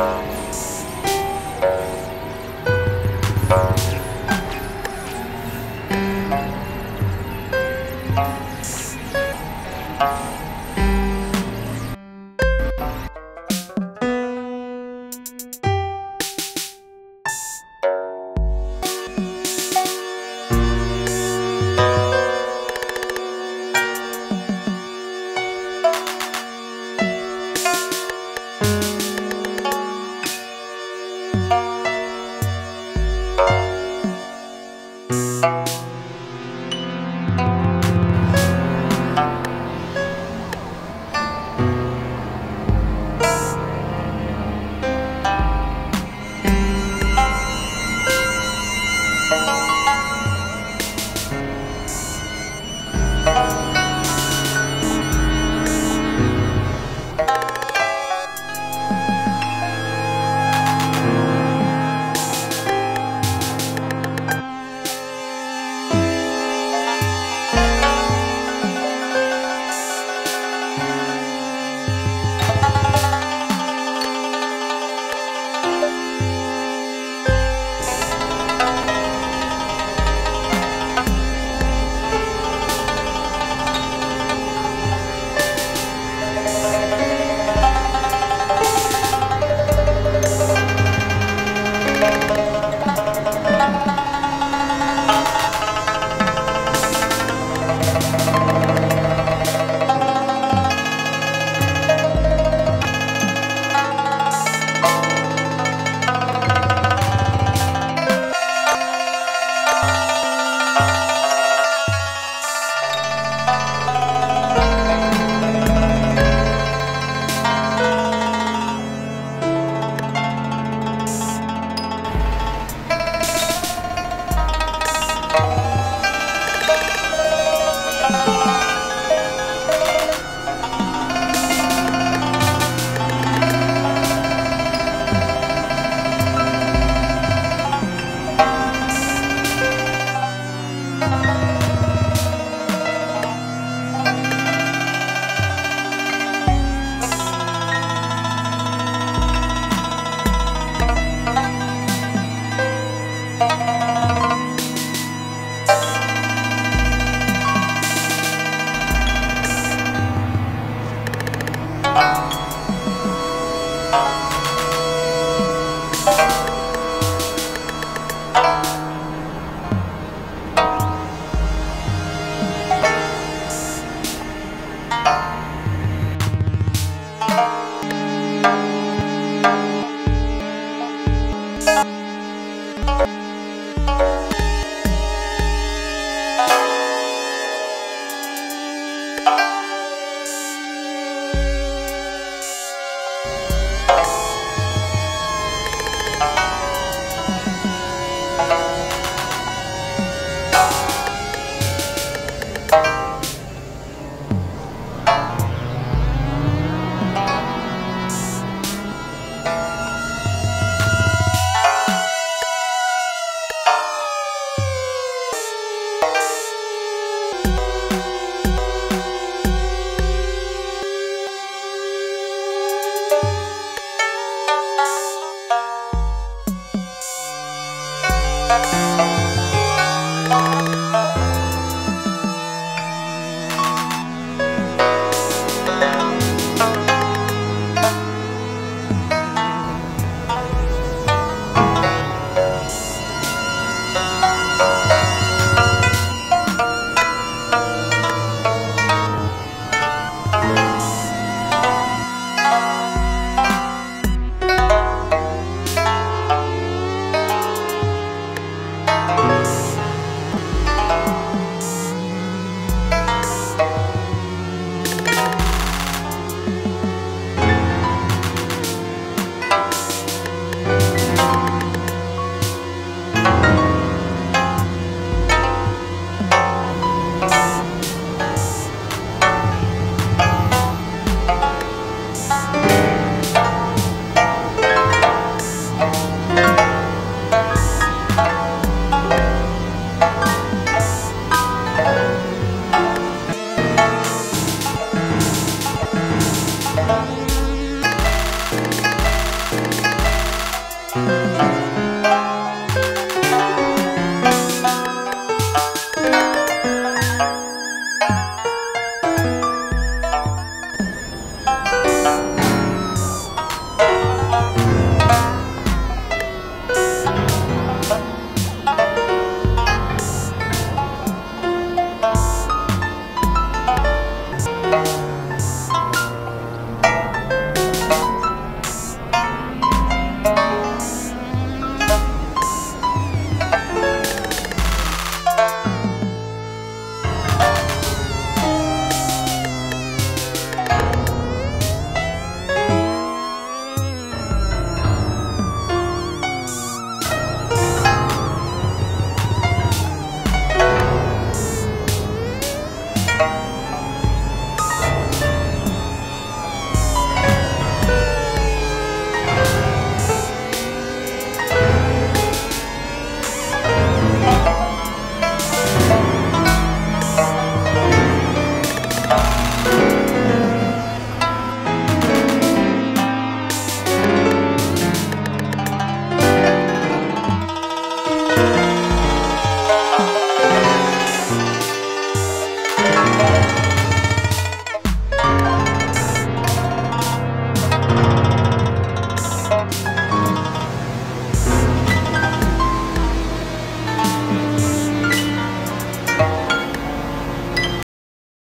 Música you